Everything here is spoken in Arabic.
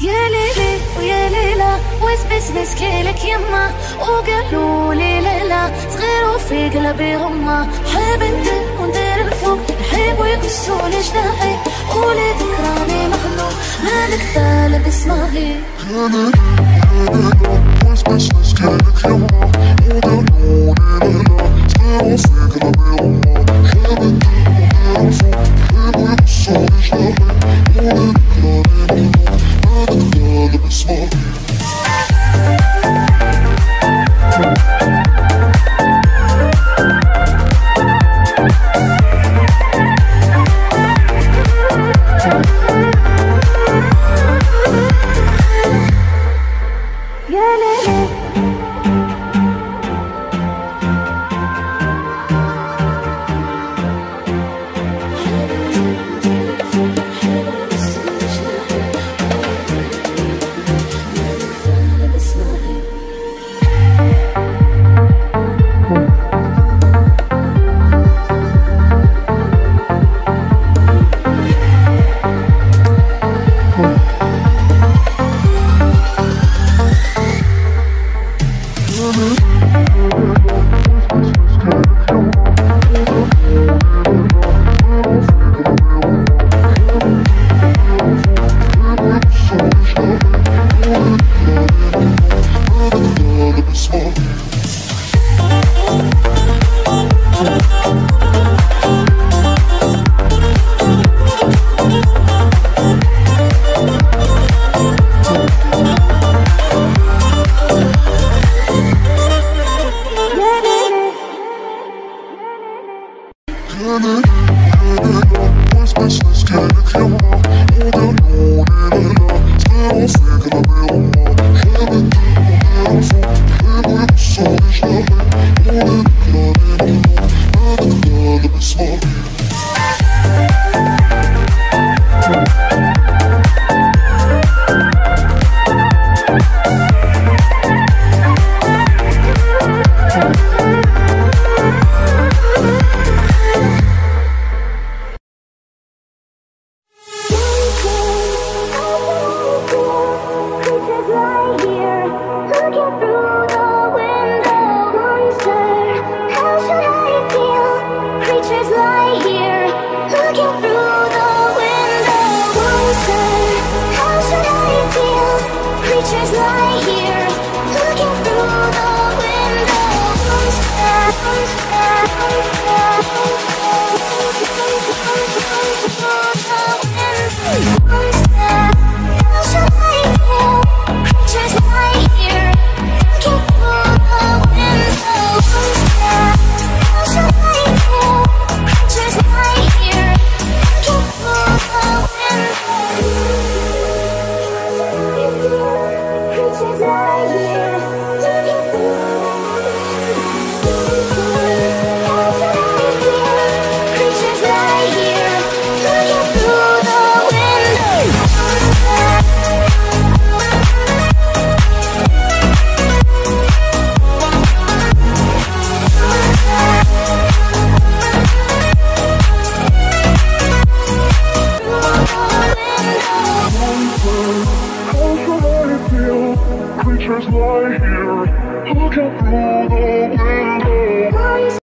يا ليلي ويا ليلى وسبس مسكيلك يما. وقالوا لي ليلى صغير وفي قلبي غمة. حب انت وندير الفوق نحب ويقصوا لي جناحي قولي ذكراني مخلوق مالك طالب اسمعي يا ليلي يا ليلى يما قلبي وندير الفوق لي جناحي يا ليلي يا ليلى وسبس مسكيلك يما وقالوا لي ليلى صغير وفي Creatures lie here, Look out through the window.